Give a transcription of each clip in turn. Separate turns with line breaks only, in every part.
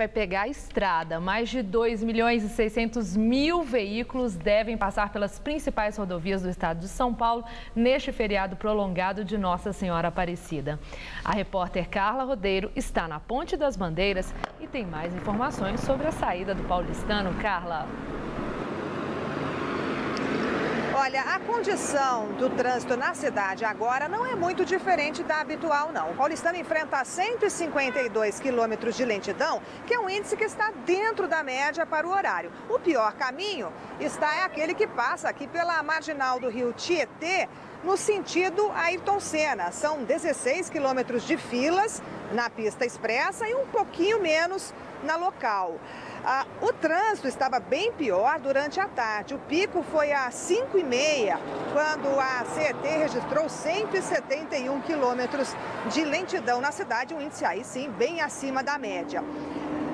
vai pegar a estrada. Mais de 2 milhões e 600 mil veículos devem passar pelas principais rodovias do estado de São Paulo neste feriado prolongado de Nossa Senhora Aparecida. A repórter Carla Rodeiro está na Ponte das Bandeiras e tem mais informações sobre a saída do paulistano. Carla.
Olha, a condição do trânsito na cidade agora não é muito diferente da habitual, não. O paulistano enfrenta 152 quilômetros de lentidão, que é um índice que está dentro da média para o horário. O pior caminho está é aquele que passa aqui pela marginal do rio Tietê, no sentido Ayrton Senna. São 16 quilômetros de filas na pista expressa e um pouquinho menos na local. Ah, o trânsito estava bem pior durante a tarde. O pico foi às 5h30, quando a CET registrou 171 quilômetros de lentidão na cidade, um índice aí sim bem acima da média.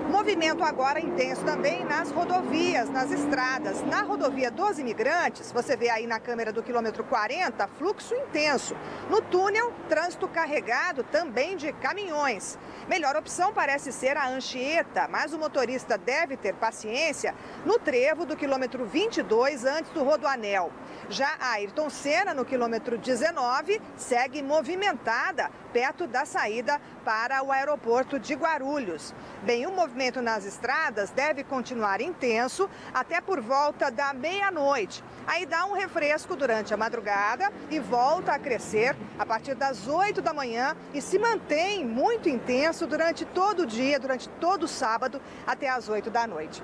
Movimento agora intenso também nas rodovias, nas estradas. Na rodovia dos imigrantes, você vê aí na câmera do quilômetro 40, fluxo intenso. No túnel, trânsito carregado também de caminhões. Melhor opção parece ser a Anchieta, mas o motorista deve ter paciência no trevo do quilômetro 22 antes do Rodoanel. Já a Ayrton Senna, no quilômetro 19, segue movimentada perto da saída para o aeroporto de Guarulhos. Bem, o movimento nas estradas deve continuar intenso até por volta da meia-noite. Aí dá um refresco durante a madrugada e volta a crescer a partir das 8 da manhã e se mantém muito intenso durante todo o dia, durante todo o sábado até as 8 da noite.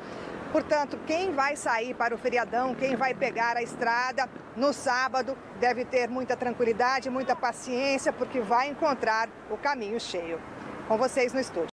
Portanto, quem vai sair para o feriadão, quem vai pegar a estrada no sábado, deve ter muita tranquilidade, muita paciência, porque vai encontrar o caminho cheio. Com vocês no estúdio.